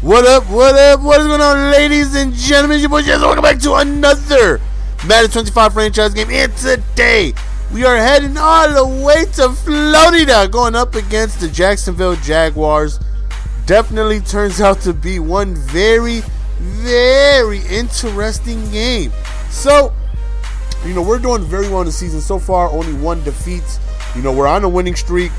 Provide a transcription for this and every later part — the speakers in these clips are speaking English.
What up, what up, what is going on, ladies and gentlemen? Your boy Jazz, welcome back to another Madden 25 franchise game. And today, we are heading all the way to Florida, going up against the Jacksonville Jaguars. Definitely turns out to be one very, very interesting game. So, you know, we're doing very well in the season so far, only one defeat. You know, we're on a winning streak.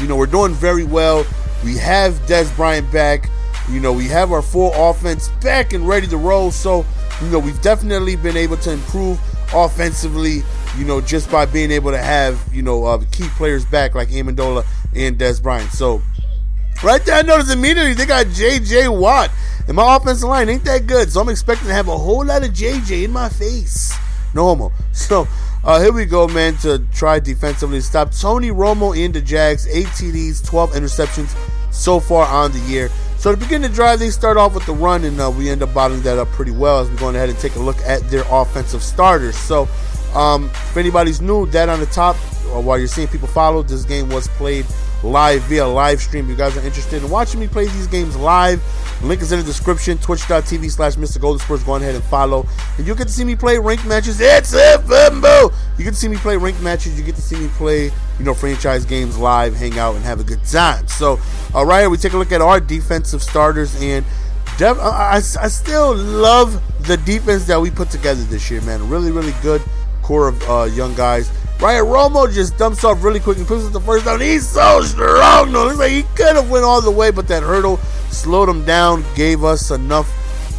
You know, we're doing very well. We have Dez Bryant back. You know, we have our full offense back and ready to roll. So, you know, we've definitely been able to improve offensively, you know, just by being able to have, you know, uh, key players back like Amendola and Dez Bryant. So, right there, I noticed immediately they got J.J. Watt. And my offensive line ain't that good. So, I'm expecting to have a whole lot of J.J. in my face. Normal. So, uh, here we go, man, to try defensively to stop Tony Romo in the Jags. 8 TDs, 12 interceptions so far on the year. So to begin the drive, they start off with the run, and uh, we end up bottling that up pretty well as we're going ahead and take a look at their offensive starters. So um, if anybody's new, that on the top, while you're seeing people follow, this game was played live via live stream. If you guys are interested in watching me play these games live, link is in the description. Twitch.tv slash Mr. Golden Spurs. Go ahead and follow. And you get to see me play ranked matches. It's a bimbo. You get to see me play ranked matches. You get to see me play, you know, franchise games live, hang out, and have a good time. So, uh, right we take a look at our defensive starters. And def- I, I, I still love the defense that we put together this year, man. Really, really good core of uh, young guys. Right, Romo just dumps off really quick and puts it the first down. He's so strong, though. Looks like he could have went all the way, but that hurdle slowed him down, gave us enough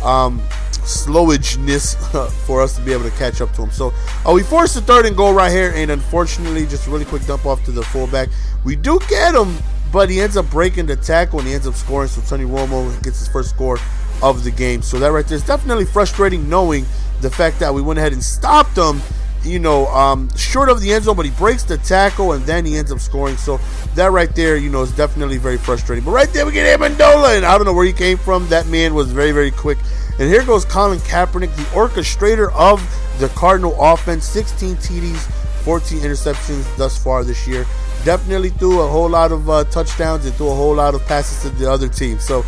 um, slowageness for us to be able to catch up to him. So uh, we forced the third and goal right here, and unfortunately, just really quick dump off to the fullback. We do get him, but he ends up breaking the tackle and he ends up scoring. So Tony Romo gets his first score of the game. So that right there is definitely frustrating, knowing the fact that we went ahead and stopped him you know, um, short of the end zone, but he breaks the tackle and then he ends up scoring. So that right there, you know, is definitely very frustrating. But right there, we get Amendola, and I don't know where he came from. That man was very, very quick. And here goes Colin Kaepernick, the orchestrator of the Cardinal offense. 16 TDs, 14 interceptions thus far this year. Definitely threw a whole lot of uh, touchdowns and threw a whole lot of passes to the other team. So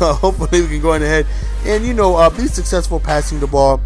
uh, hopefully we can go ahead and, you know, uh, be successful passing the ball.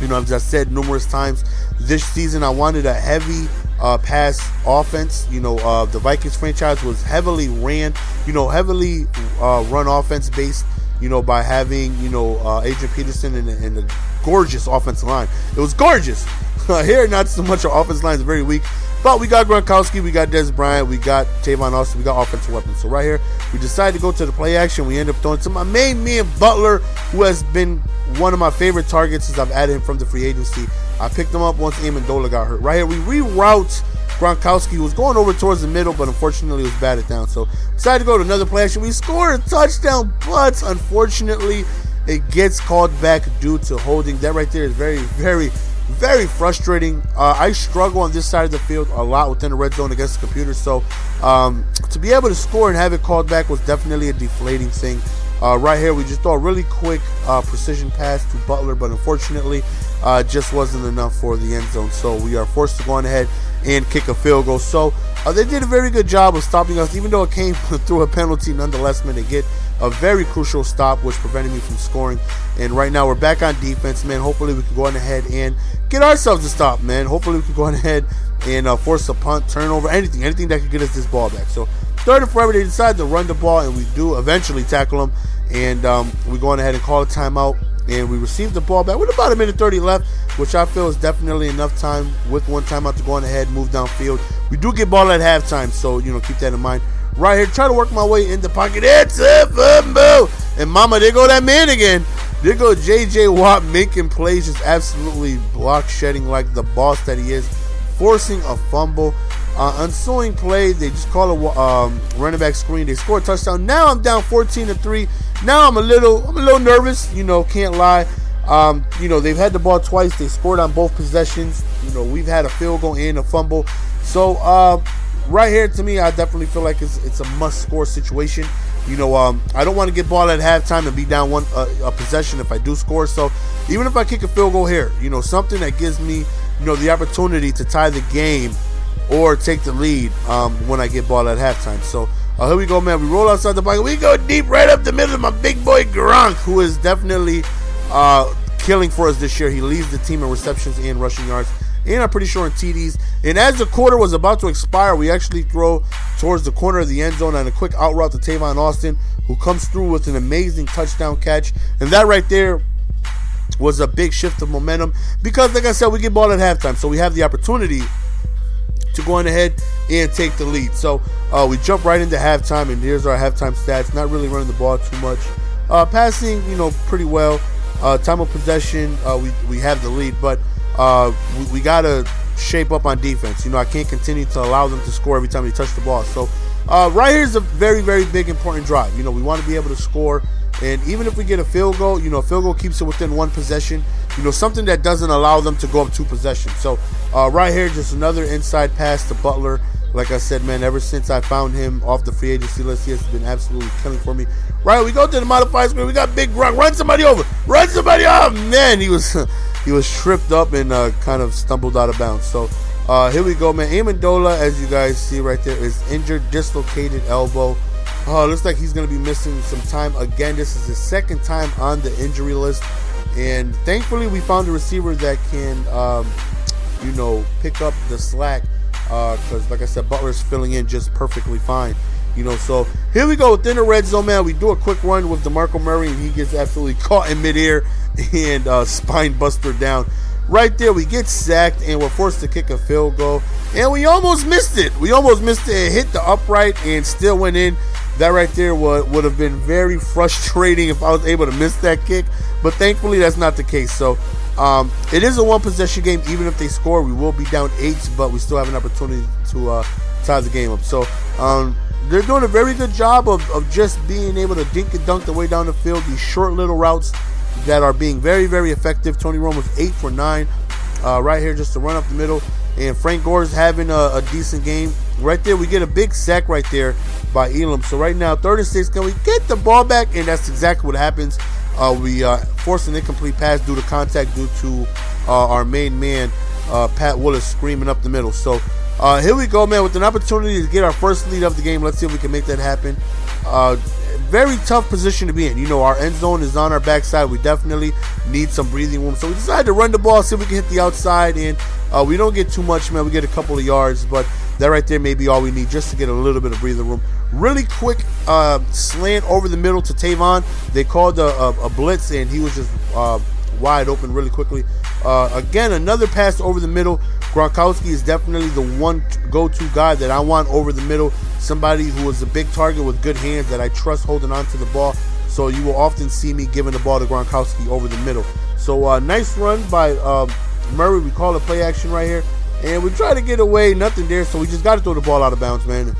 You know, as I said numerous times, this season I wanted a heavy uh, pass offense. You know, uh, the Vikings franchise was heavily ran, you know, heavily uh, run offense based. You know, by having you know uh, Adrian Peterson and, and a gorgeous offensive line. It was gorgeous. Here, not so much. Our offensive line is very weak. But we got Gronkowski, we got Dez Bryant, we got Tavon Austin, we got offensive weapons. So right here, we decided to go to the play action. We end up throwing to my main man Butler, who has been one of my favorite targets since I've added him from the free agency. I picked him up once Amendola got hurt. Right here, we reroute Gronkowski, was going over towards the middle, but unfortunately was batted down. So decided to go to another play action. We scored a touchdown, but unfortunately it gets called back due to holding. That right there is very, very very frustrating. Uh, I struggle on this side of the field a lot within the red zone against the computer. So um, to be able to score and have it called back was definitely a deflating thing. Uh, right here, we just throw a really quick uh, precision pass to Butler, but unfortunately, uh, just wasn't enough for the end zone. So we are forced to go on ahead and kick a field goal. So uh, they did a very good job of stopping us, even though it came through a penalty. Nonetheless, man, they get a very crucial stop, which prevented me from scoring. And right now, we're back on defense, man. Hopefully, we can go on ahead and get ourselves a stop, man. Hopefully, we can go on ahead and uh, force a punt, turnover, anything, anything that could get us this ball back. So third and forever, they decide to run the ball, and we do eventually tackle them. And um, we go on ahead and call a timeout. And we received the ball back with about a minute 30 left, which I feel is definitely enough time with one timeout to go on ahead, move downfield. We do get ball at halftime, so you know keep that in mind. Right here, try to work my way in the pocket. It's a fumble, and Mama, there go that man again. There go J.J. Watt making plays, just absolutely block shedding like the boss that he is, forcing a fumble. Uh, ensuing play, they just call a um, running back screen. They score a touchdown. Now I'm down 14 to three. Now I'm a little, I'm a little nervous. You know, can't lie. Um, you know, they've had the ball twice. They scored on both possessions. You know, we've had a field goal and a fumble. So uh, right here, to me, I definitely feel like it's, it's a must-score situation. You know, um, I don't want to get ball at halftime and be down one uh, a possession if I do score. So even if I kick a field goal here, you know, something that gives me, you know, the opportunity to tie the game or take the lead um, when I get ball at halftime. So uh, here we go, man. We roll outside the pocket. We go deep right up the middle of my big boy Gronk, who is definitely uh, killing for us this year. He leads the team in receptions and rushing yards, and I'm pretty sure in TDs. And as the quarter was about to expire, we actually throw towards the corner of the end zone and a quick out route to Tavon Austin, who comes through with an amazing touchdown catch. And that right there was a big shift of momentum because, like I said, we get ball at halftime, so we have the opportunity to go on ahead and take the lead. So uh, we jump right into halftime, and here's our halftime stats. Not really running the ball too much. Uh, passing, you know, pretty well. Uh, time of possession, uh, we, we have the lead, but uh, we, we got to shape up on defense. You know, I can't continue to allow them to score every time they touch the ball. So uh, right here is a very, very big, important drive. You know, we want to be able to score. And even if we get a field goal, you know, a field goal keeps it within one possession. You know, something that doesn't allow them to go up two possessions. So uh, right here, just another inside pass to Butler. Like I said, man, ever since I found him off the free agency list, he has been absolutely killing for me. Right, we go to the modified screen. We got Big Rock. Run somebody over. Run somebody off. Man, he was he was tripped up and uh, kind of stumbled out of bounds. So uh, here we go, man. Amendola, as you guys see right there, is injured, dislocated elbow. Oh, looks like he's going to be missing some time again. This is his second time on the injury list, and thankfully we found a receiver that can, um, you know, pick up the slack because, uh, like I said, Butler's filling in just perfectly fine. You know, so here we go within the red zone, man. We do a quick run with DeMarco Murray, and he gets absolutely caught in midair and uh, spine buster down. Right there, we get sacked, and we're forced to kick a field goal. And we almost missed it. We almost missed it. It hit the upright and still went in. That right there would, would have been very frustrating if I was able to miss that kick. But thankfully, that's not the case. So um, it is a one possession game. Even if they score, we will be down eight, but we still have an opportunity to uh, tie the game up. So um, they're doing a very good job of, of just being able to dink and dunk the way down the field. These short little routes that are being very, very effective. Tony Romo's eight for nine uh, right here just to run up the middle. And Frank Gore's having a, a, decent game. Right there, we get a big sack right there by Elam. So right now, 36, can we get the ball back? And that's exactly what happens. Uh, we uh, force an incomplete pass due to contact due to uh, our main man, uh, Pat Willis, screaming up the middle. So uh, here we go, man, with an opportunity to get our first lead of the game. Let's see if we can make that happen. Uh, very tough position to be in. You know, our end zone is on our backside. We definitely need some breathing room. So we decided to run the ball, see if we can hit the outside. And we don't get too much, man. We get a couple of yards, but that right there may be all we need just to get a little bit of breathing room. Really quick uh, slant over the middle to Tavon. They called a, a, a blitz, and he was just uh, wide open really quickly. Uh, again, another pass over the middle. Gronkowski is definitely the one go-to guy that I want over the middle. Somebody who is a big target with good hands that I trust holding on to the ball. So you will often see me giving the ball to Gronkowski over the middle. So uh, nice run by um, Murray. We call it play action right here. And we try to get away, nothing there. So we just got to throw the ball out of bounds, man.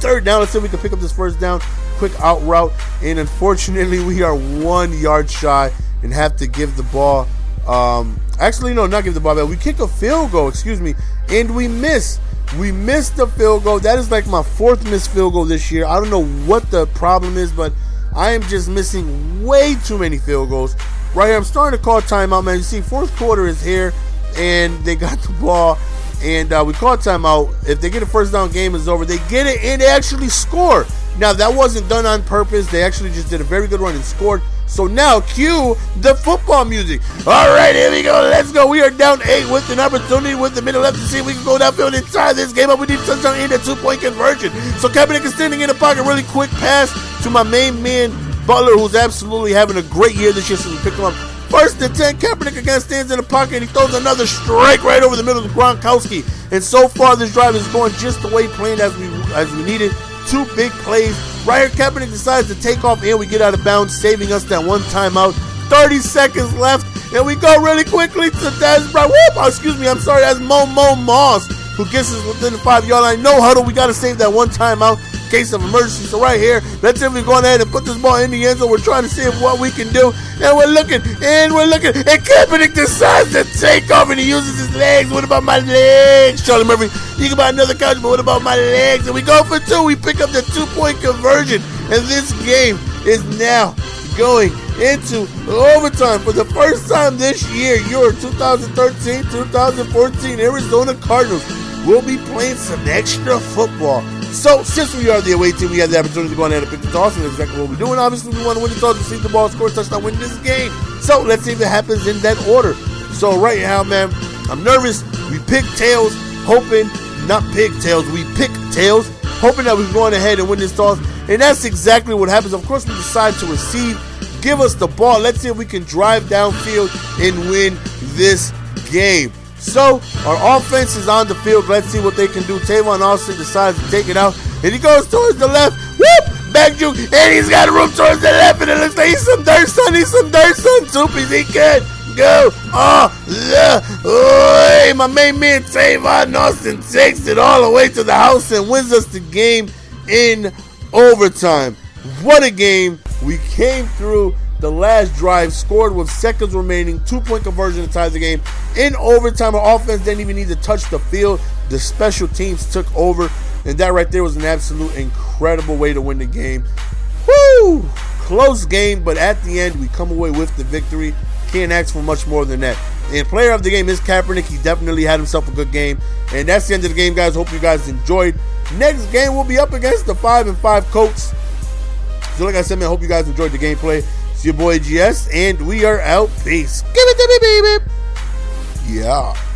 Third down, let's see if we can pick up this first down. Quick out route. And unfortunately, we are one yard shy and have to give the ball. Um, actually, no, not give the ball back. We kick a field goal, excuse me, and we miss. We missed the field goal. That is like my fourth missed field goal this year. I don't know what the problem is, but I am just missing way too many field goals. Right here, I'm starting to call timeout, man. You see, fourth quarter is here, and they got the ball, and uh, we call timeout. If they get a first down, game is over. They get it, and they actually score. Now, that wasn't done on purpose. They actually just did a very good run and scored. So now cue the football music. All right, here we go. Let's go. We are down eight with an opportunity with the middle left to see if we can go downfield and tie this game up. We need to touchdown in a two-point conversion. So Kaepernick is standing in the pocket. Really quick pass to my main man Butler, who's absolutely having a great year this year. So we pick him up. First and 10, Kaepernick again stands in the pocket and he throws another strike right over the middle of Gronkowski. And so far, this drive is going just the way planned as we as we needed. Two big plays Right here, Kaepernick decides to take off and we get out of bounds, saving us that one timeout. 30 seconds left, and we go really quickly to Dez Bryant. Oh, excuse me, I'm sorry, that's Mo Mo Moss who gets us within the five yard line. No huddle, we got to save that one timeout case of emergency. So right here, let's see if we go ahead and put this ball in the end zone. We're trying to see what we can do, and we're looking, and we're looking, and Kaepernick decides to take off, and he uses his legs. What about my legs, Charlie Murphy? You can buy another couch, but what about my legs? And we go for two. We pick up the two point conversion, and this game is now going into overtime for the first time this year. Your 2013-2014 Arizona Cardinals will be playing some extra football So, since we are the away team, we have the opportunity to go ahead and pick the toss, and exactly what we're doing. Obviously, we want to win the toss, receive the ball, score a touchdown, win this game. So, let's see if it happens in that order. So, right now, man, I'm nervous. We pick tails, hoping, not pigtails, we pick tails, hoping that we're going ahead and win this toss. And that's exactly what happens. Of course, we decide to receive. Give us the ball. Let's see if we can drive downfield and win this game. So our offense is on the field. Let's see what they can do. Tavon Austin decides to take it out, and he goes towards the left. Whoop! Back juke, and he's got room towards the left, and it looks like he's some dirt son. He's some dirt son. Toopies, he could go. Oh, the, oh, my main man Tavon Austin takes it all the way to the house and wins us the game in overtime. What a game! We came through the last drive, scored with seconds remaining, two point conversion to tie the game. In overtime, our offense didn't even need to touch the field. The special teams took over, and that right there was an absolute incredible way to win the game. Woo! Close game, but at the end, we come away with the victory. Can't ask for much more than that. And player of the game is Kaepernick. He definitely had himself a good game. And that's the end of the game, guys. Hope you guys enjoyed. Next game, we'll be up against the 5 and 5 Colts. So, like I said, man, I hope you guys enjoyed the gameplay. It's your boy GS, and we are out. Peace. Give it to me, baby. Yeah.